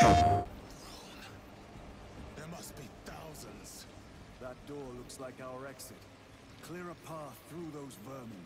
There must be thousands. That door looks like our exit. Clear a path through those vermin.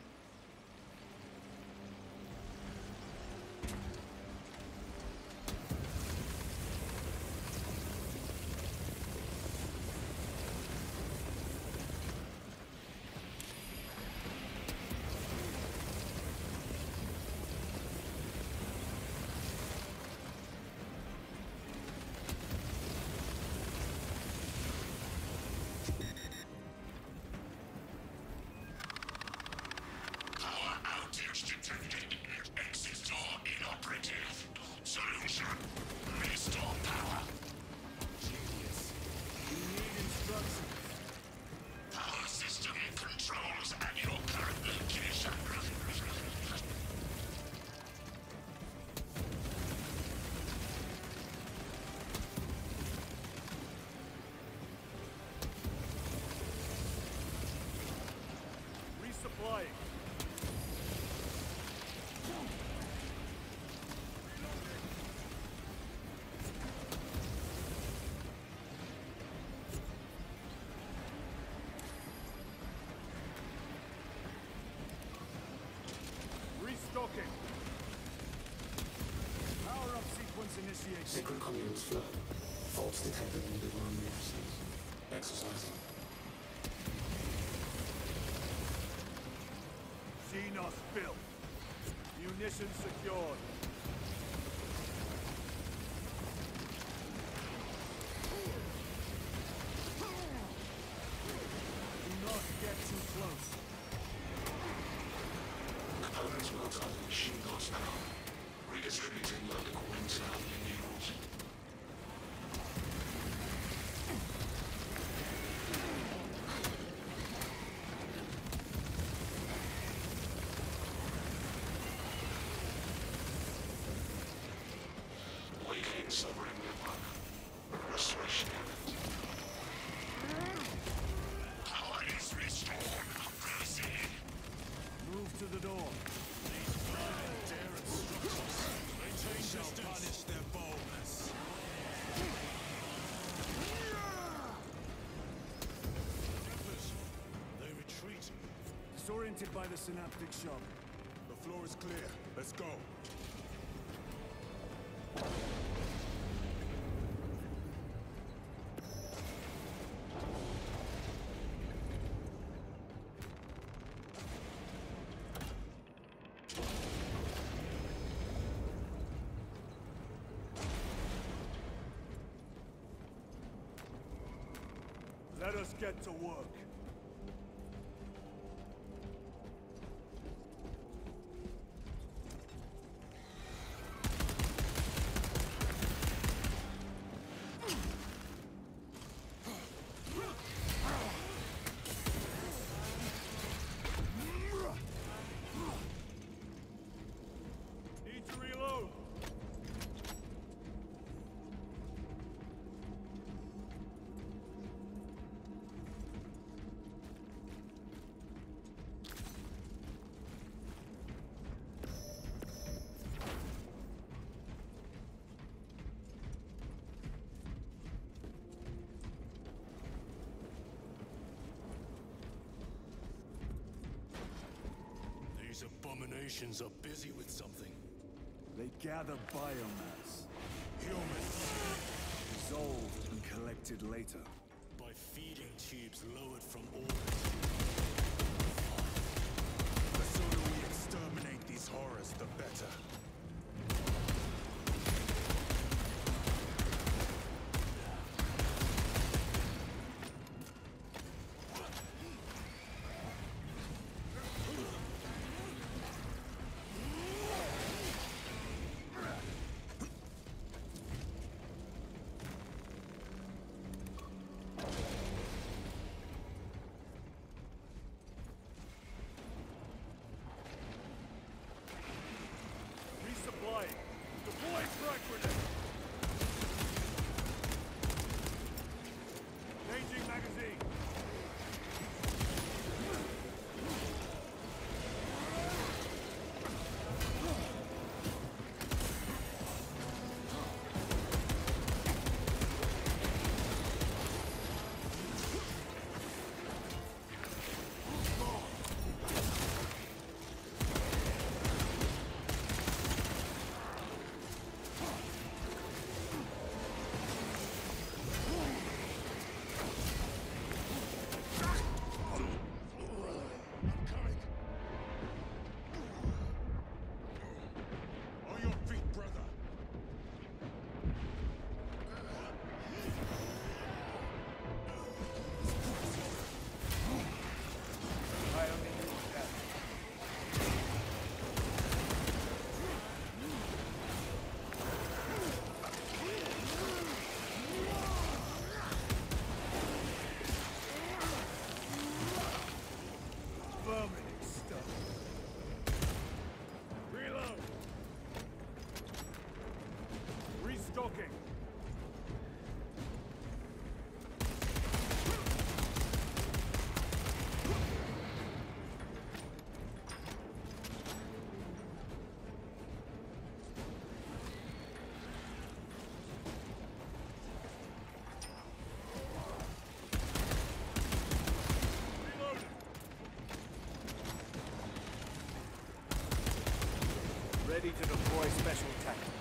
Restocking. Power up sequence initiated. Sacred conduits flow. Faults detected in divine resources. Exercising. Xenos built. Munitions secured. Disoriented by the synaptic shock. The floor is clear. Let's go. Let us get to work. These abominations are busy with something. They gather biomass, Humans, dissolved and collected later. by feeding tubes lowered from orbit. The sooner we exterminate these horrors, the better. ready to deploy special tactics.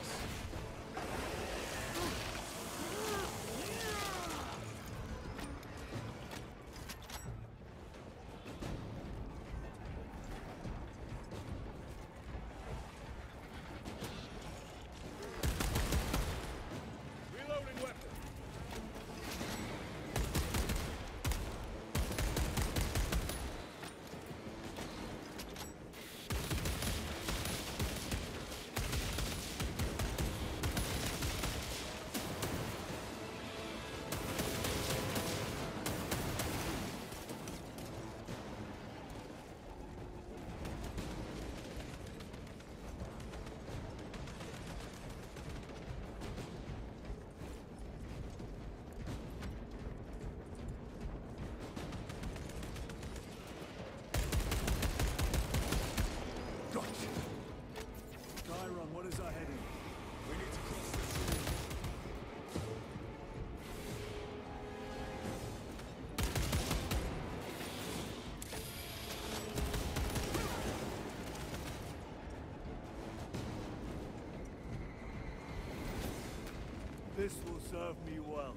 This will serve me well.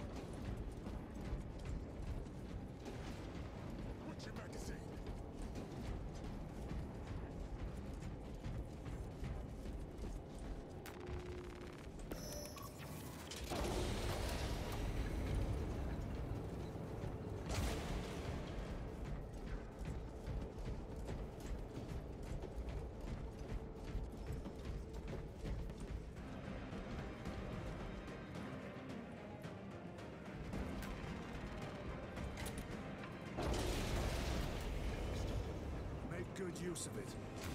good use of it.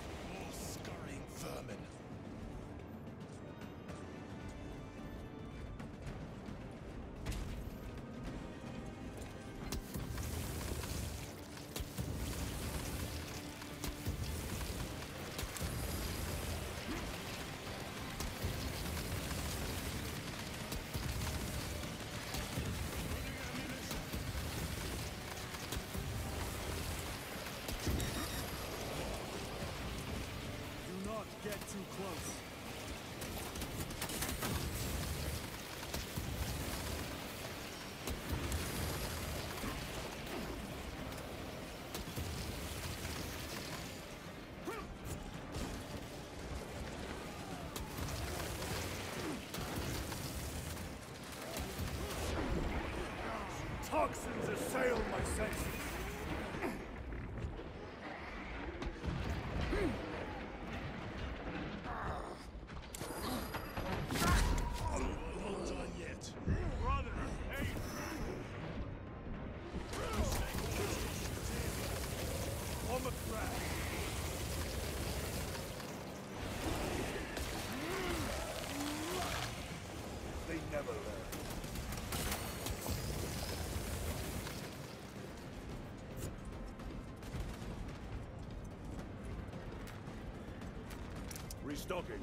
toxins assail my senses. stocking.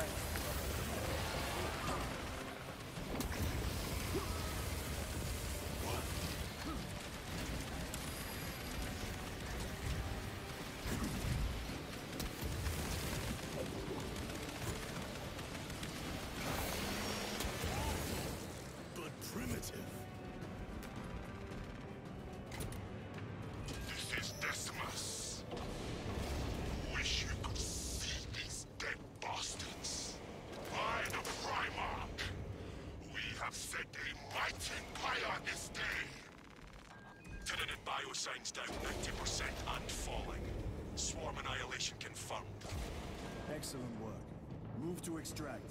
Thanks. 50% and falling. Swarm annihilation confirmed. Excellent work. Move to extract.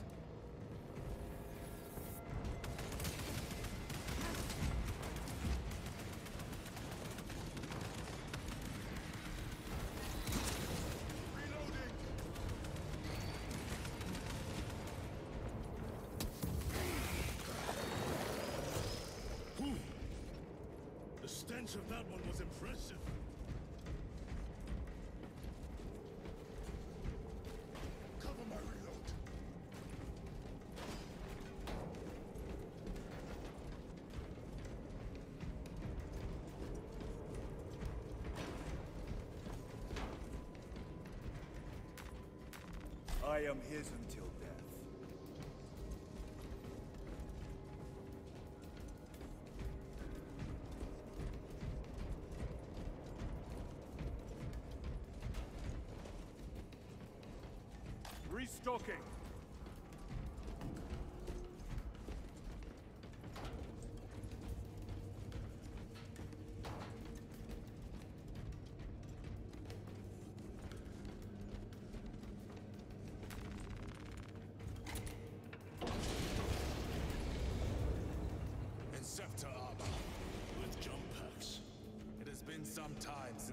stench of that one was impressive. I am his until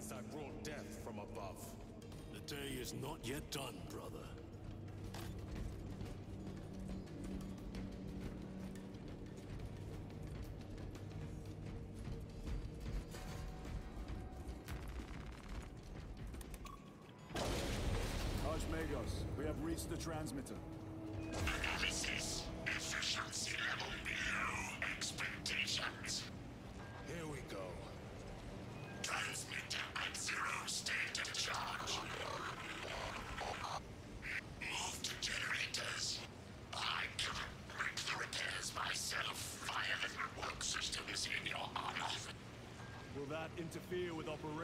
time since I brought death from above. The day is not yet done, brother. Archmagos, we have reached the transmitter.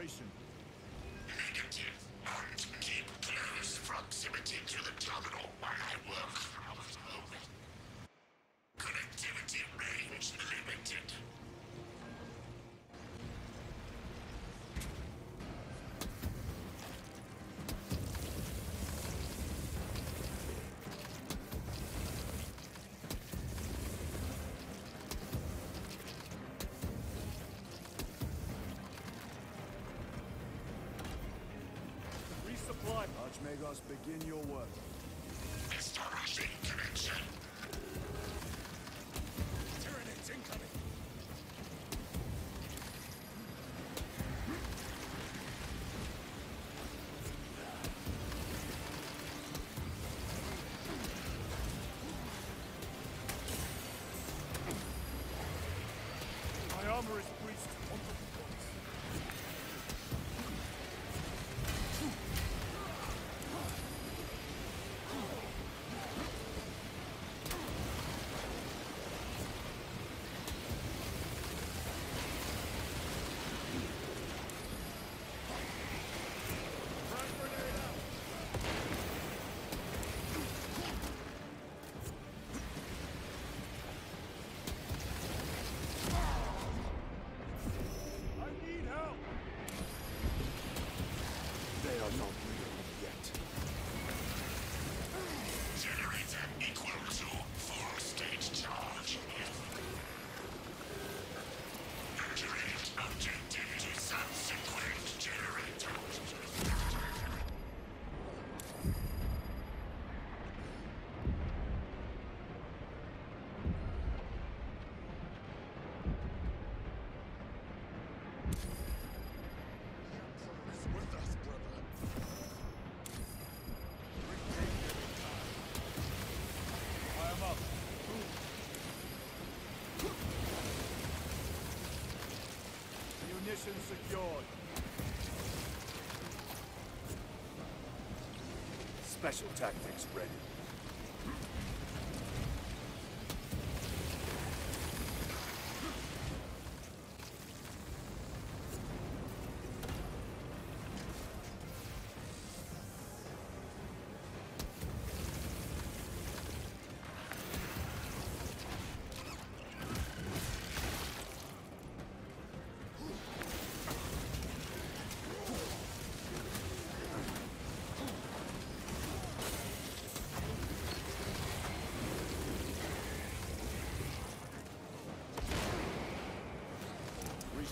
Operation? Archmagos, begin your work. Establishing connection. Tyranids incoming! My armor is breached. On the points. I need help! They are not real yet. Generator equal to full state charge. Activate objective to subsequent generator. Is with us, brother. I am up. Munitions secured. Special tactics ready.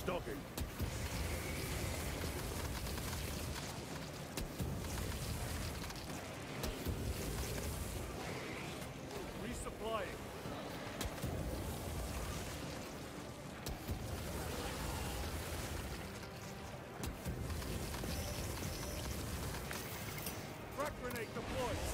Stocking. Resupplying. Frag grenade deployed.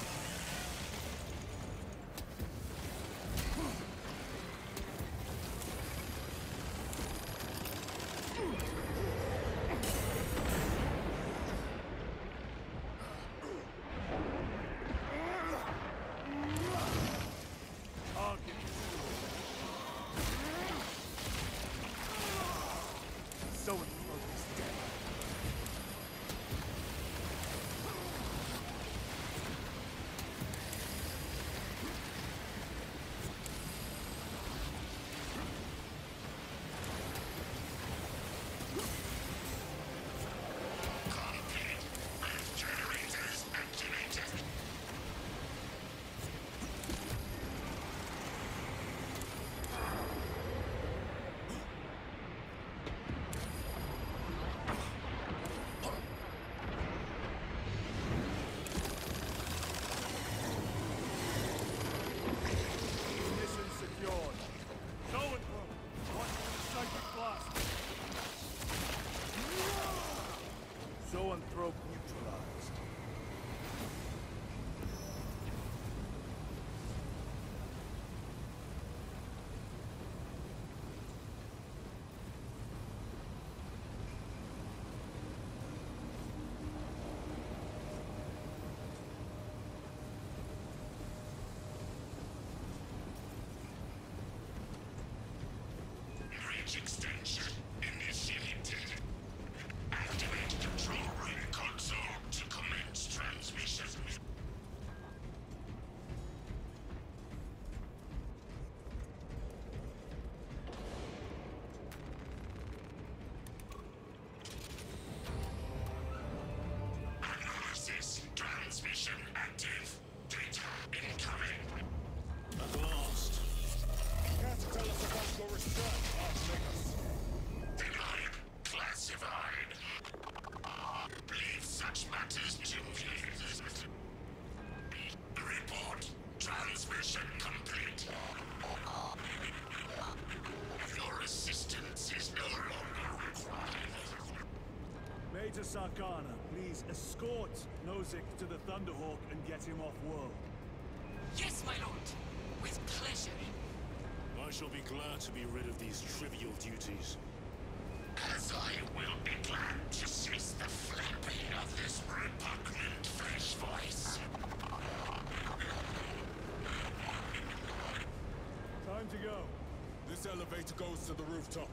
Extension Leave such matters to me. Report. Transmission complete. Your assistance is no longer required. Major Sarkana, please escort Nozick to the Thunderhawk and get him off world. Yes, my lord. With pleasure. I shall be glad to be rid of these trivial duties. As I will be glad to cease the flapping of this repugnant fresh voice. Time to go. This elevator goes to the rooftop.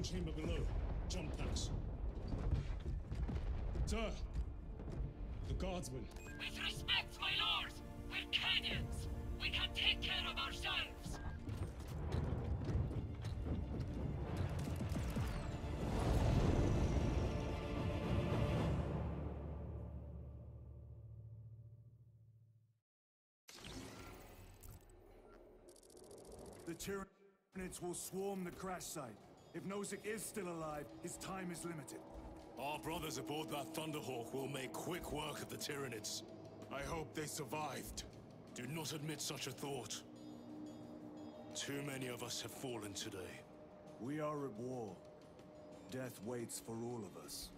Was chamber below. Jump packs. Sir, the guardsmen. With respect, my lord, we're Cadians. We can take care of ourselves. The Tyranids will swarm the crash site. If Nozick is still alive, his time is limited. Our brothers aboard that Thunderhawk will make quick work of the Tyranids. I hope they survived. Do not admit such a thought. Too many of us have fallen today. We are at war. Death waits for all of us.